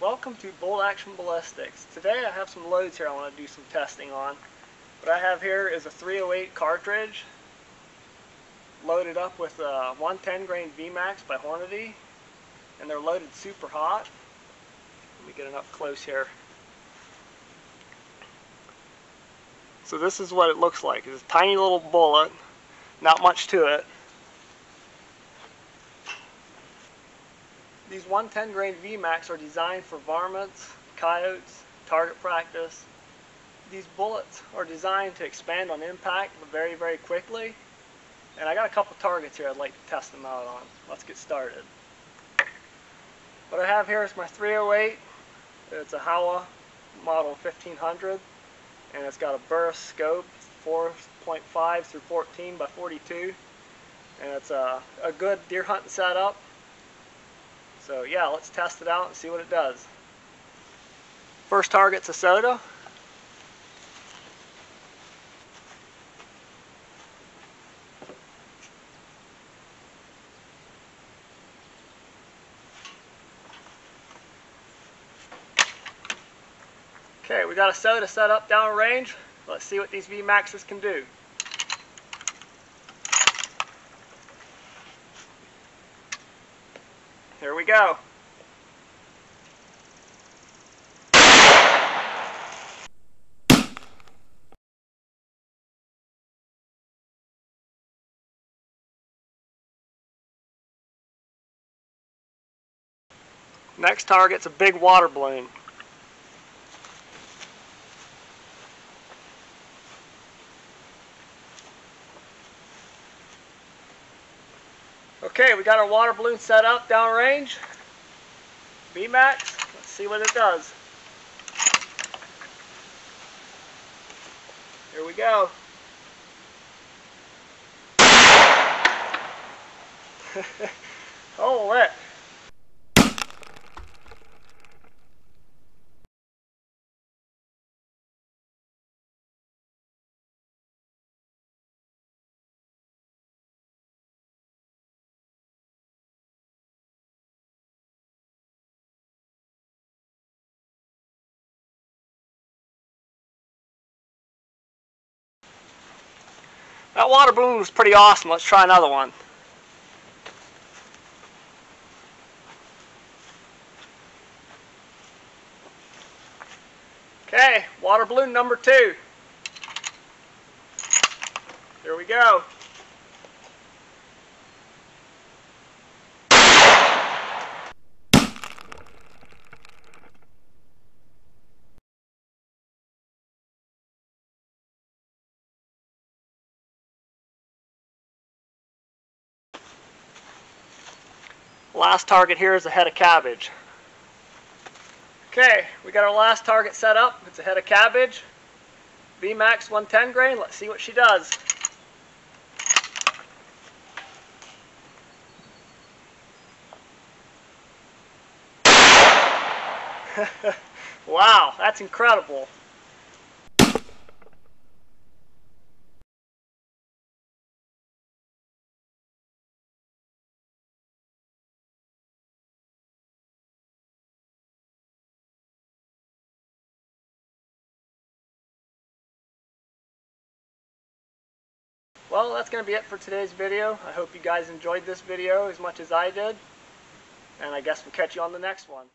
Welcome to Bolt Action Ballistics. Today I have some loads here I want to do some testing on. What I have here is a 308 cartridge loaded up with a 110 grain VMAX by Hornady and they're loaded super hot. Let me get it up close here. So this is what it looks like. It's a tiny little bullet, not much to it. These 110 grain VMAX are designed for varmints, coyotes, target practice. These bullets are designed to expand on impact very, very quickly. And I got a couple targets here I'd like to test them out on. Let's get started. What I have here is my 308. It's a Howa model 1500 and it's got a Burris scope 4.5 through 14 by 42 and it's a, a good deer hunting setup so yeah, let's test it out and see what it does. First target's a soda. Okay, we got a soda set up down range. Let's see what these VMAXs can do. Here we go. Next target's a big water balloon. Okay, we got our water balloon set up downrange. VMAX, let's see what it does. Here we go. oh, lit. That water balloon was pretty awesome. Let's try another one. Okay, water balloon number two. Here we go. Last target here is a head of cabbage. Okay, we got our last target set up. It's a head of cabbage. VMAX 110 grain. Let's see what she does. wow, that's incredible. Well, that's going to be it for today's video. I hope you guys enjoyed this video as much as I did. And I guess we'll catch you on the next one.